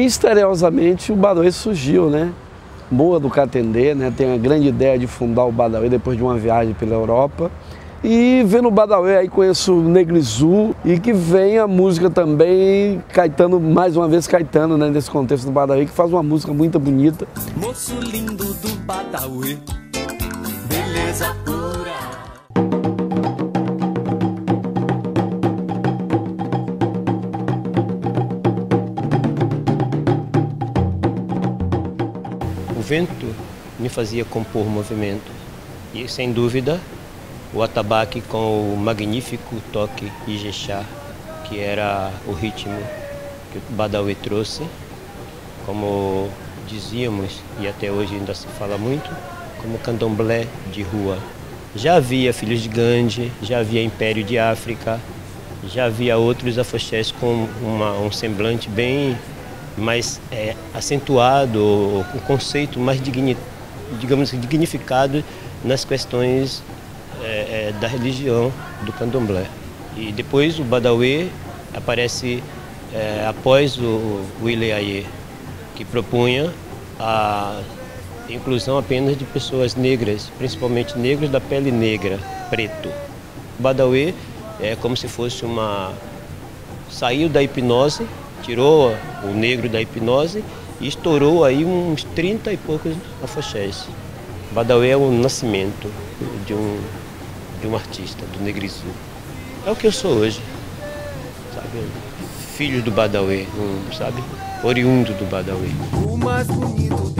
misteriosamente o Badawi surgiu, né? Boa do Catendê, né? Tem a grande ideia de fundar o Badawi depois de uma viagem pela Europa. E vendo o Badawi aí conheço o Negrizu e que vem a música também, Caetano, mais uma vez Caetano, né, nesse contexto do Badawi, que faz uma música muito bonita. Moço lindo do Badawi, beleza O vento me fazia compor movimento e, sem dúvida, o atabaque com o magnífico toque Ijexá, que era o ritmo que o Badawi trouxe, como dizíamos, e até hoje ainda se fala muito, como candomblé de rua. Já havia Filhos de Gandhi, já havia Império de África, já havia outros afoxés com uma, um semblante bem mais é, acentuado, um conceito mais digni, digamos dignificado nas questões é, é, da religião do candomblé. E depois o Badawi aparece é, após o, o Ileaie, que propunha a inclusão apenas de pessoas negras, principalmente negros da pele negra, preto. O Badawi é como se fosse uma... saiu da hipnose, tirou o negro da hipnose e estourou aí uns 30 e poucos afoxés. Badawi é o nascimento de um de um artista, do Negrizu. É o que eu sou hoje, sabe? Filho do Badawi, um, sabe? Oriundo do Badawi. O mais bonito